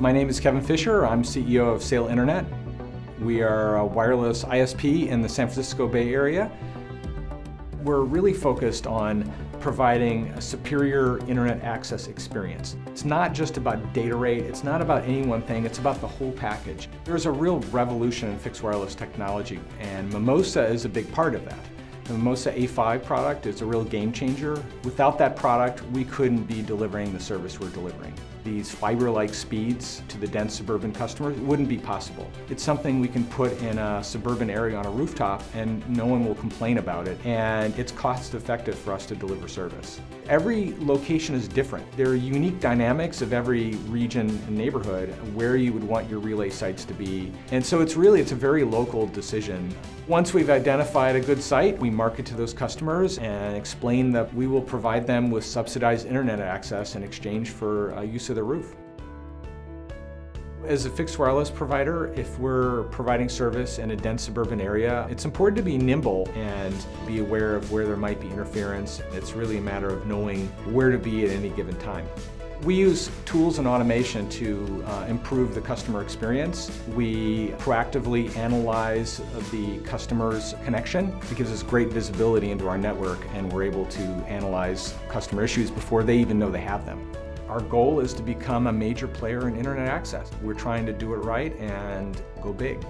My name is Kevin Fisher. I'm CEO of Sail Internet. We are a wireless ISP in the San Francisco Bay Area. We're really focused on providing a superior internet access experience. It's not just about data rate, it's not about any one thing, it's about the whole package. There's a real revolution in fixed wireless technology, and Mimosa is a big part of that. The Mimosa A5 product is a real game changer. Without that product, we couldn't be delivering the service we're delivering. These fiber-like speeds to the dense suburban customers wouldn't be possible. It's something we can put in a suburban area on a rooftop and no one will complain about it. And it's cost effective for us to deliver service. Every location is different. There are unique dynamics of every region and neighborhood where you would want your relay sites to be. And so it's really, it's a very local decision. Once we've identified a good site, we market to those customers and explain that we will provide them with subsidized internet access in exchange for uh, use of the roof. As a fixed wireless provider, if we're providing service in a dense suburban area, it's important to be nimble and be aware of where there might be interference. It's really a matter of knowing where to be at any given time. We use tools and automation to uh, improve the customer experience. We proactively analyze the customer's connection. It gives us great visibility into our network and we're able to analyze customer issues before they even know they have them. Our goal is to become a major player in internet access. We're trying to do it right and go big.